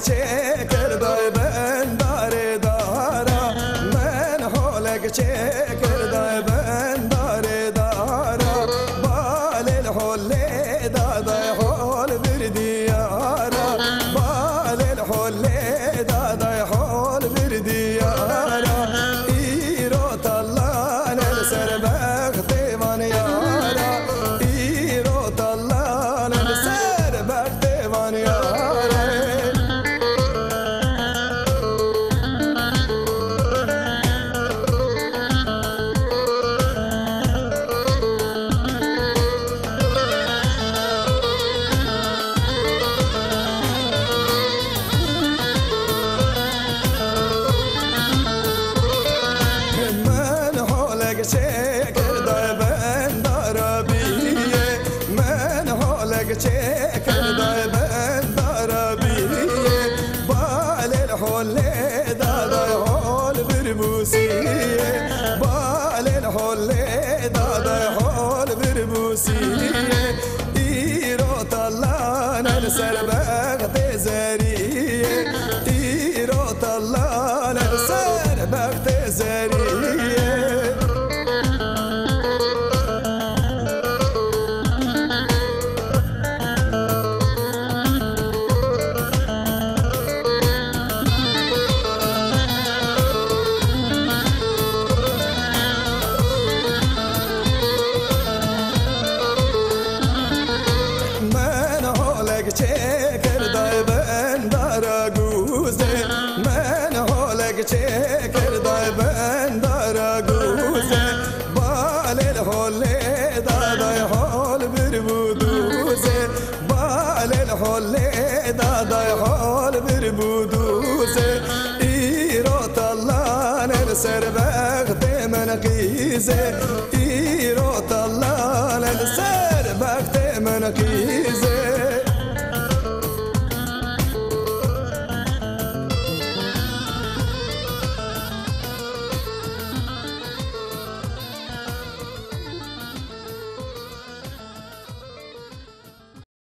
say بالين اللي دا دايحول bir buduze İrot Allah'ın el serbek demen gize İrot Allah'ın el serbek demen gize